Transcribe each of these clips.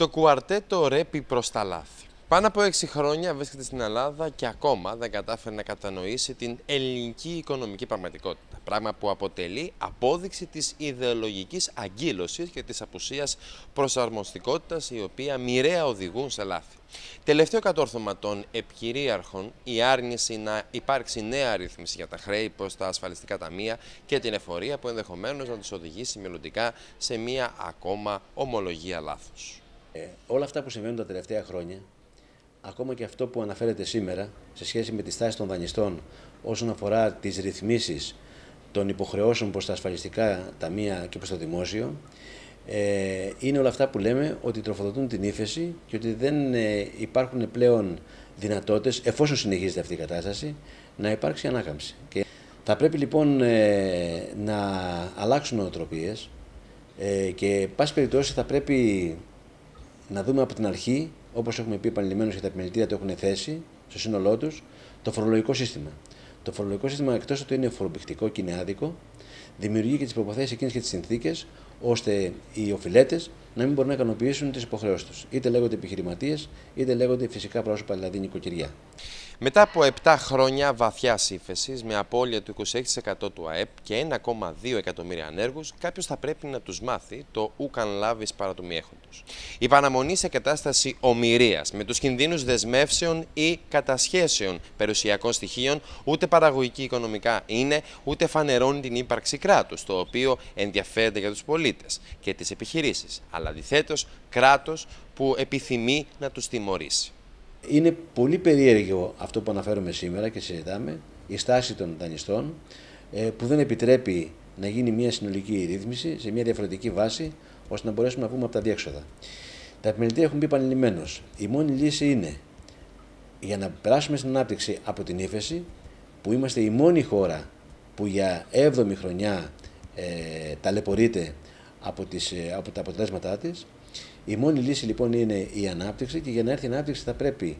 Το κουαρτέτο ρέπει προς τα λάθη. Πάνω από 6 χρόνια βρίσκεται στην Ελλάδα και ακόμα δεν κατάφερε να κατανοήσει την ελληνική οικονομική πραγματικότητα. Πράγμα που αποτελεί απόδειξη της ιδεολογικής αγκύλωσης και της απουσίας προσαρμοστικότητας η οποία μοιραία οδηγούν σε λάθη. Τελευταίο κατόρθωμα των επικυρίαρχων η άρνηση να υπάρξει νέα ρύθμιση για τα χρέη προς τα ασφαλιστικά ταμεία και την εφορία που ενδεχομένως να τους οδηγήσει μελλοντικά σε μία ακόμα ομολογία λάθος. Ε, όλα αυτά που συμβαίνουν τα τελευταία χρόνια, ακόμα και αυτό που αναφέρεται σήμερα σε σχέση με τη στάση των δανειστών όσον αφορά τις ρυθμίσεις των υποχρεώσεων προς τα ασφαλιστικά ταμεία και προς το δημόσιο, ε, είναι όλα αυτά που λέμε ότι τροφοδοτούν την ύφεση και ότι δεν ε, υπάρχουν πλέον δυνατότητες, εφόσον συνεχίζεται αυτή η κατάσταση, να υπάρξει ανάκαμψη. Και θα πρέπει λοιπόν ε, να αλλάξουν νοοτροπίες ε, και πάση περιπτώσει θα πρέπει να δούμε από την αρχή, όπως έχουμε πει επανειλημμένως και τα επιμελητήρια το έχουν θέσει στο σύνολό τους, το φορολογικό σύστημα. Το φορολογικό σύστημα, εκτός ότι είναι φοροπηχτικό και είναι άδικο, δημιουργεί και τις προποθέσει εκείνες και τις συνθήκες ώστε οι οφειλέτες να μην μπορούν να ικανοποιήσουν τις υποχρεώσεις τους. Είτε λέγονται επιχειρηματίες, είτε λέγονται φυσικά πρόσωπα, δηλαδή νοικοκυριά. Μετά από 7 χρόνια βαθιάς ύφεσης, με απώλεια του 26% του ΑΕΠ και 1,2 εκατομμύρια ανέργους, κάποιος θα πρέπει να τους μάθει το ούκαν λάβει παρά του μη Η παραμονή σε κατάσταση ομοιρίας, με τους κινδύνους δεσμεύσεων ή κατασχέσεων περιουσιακών στοιχείων, ούτε παραγωγική οικονομικά είναι, ούτε φανερώνει την ύπαρξη κράτους, το οποίο ενδιαφέρεται για τους πολίτες και τις επιχειρήσεις, αλλά αντιθέτως κράτος που επιθυμεί να τους τιμωρήσει. Είναι πολύ περίεργο αυτό που αναφέρουμε σήμερα και συζητάμε, η στάση των δανειστών ε, που δεν επιτρέπει να γίνει μια συνολική ρύθμιση σε μια διαφορετική βάση ώστε να μπορέσουμε να βγούμε από τα διέξοδα. Τα επιμελητήρια έχουν πει επανειλημμένως. Η μόνη λύση είναι για να περάσουμε στην ανάπτυξη από την ύφεση, που είμαστε η μόνη χώρα που για 7η χρονιά ε, ταλαιπωρείται από, τις, ε, από τα αποτελέσματά της, η μόνη λύση λοιπόν είναι η ανάπτυξη και για να έρθει η ανάπτυξη θα πρέπει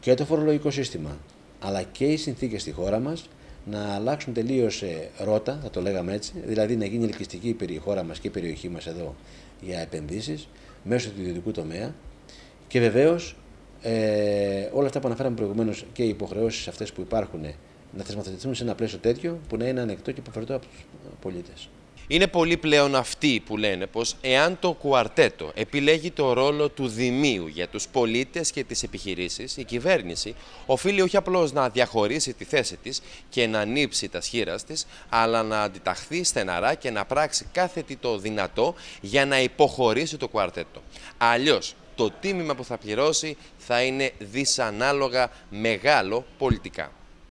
και το φορολογικό σύστημα αλλά και οι συνθήκες στη χώρα μας να αλλάξουν τελείως ε, ρότα, θα το λέγαμε έτσι, δηλαδή να γίνει ελκυστική η χώρα μας και η περιοχή μας εδώ για επενδύσεις μέσω του ιδιωτικού τομέα και βεβαίως ε, όλα αυτά που αναφέραμε προηγουμένως και οι υποχρεώσεις αυτές που υπάρχουν να θεσμοθετηθούν σε ένα πλαίσιο τέτοιο που να είναι ανεκτό και υποφερτό από τους πολίτες. Είναι πολλοί πλέον αυτοί που λένε πως εάν το κουαρτέτο επιλέγει το ρόλο του δημίου για τους πολίτες και τις επιχειρήσεις, η κυβέρνηση οφείλει όχι απλώς να διαχωρίσει τη θέση της και να ανοίξει τα σχήρα της, αλλά να αντιταχθεί στεναρά και να πράξει κάθε τι το δυνατό για να υποχωρήσει το κουαρτέτο. Αλλιώς, το τίμημα που θα πληρώσει θα είναι δυσανάλογα μεγάλο πολιτικά.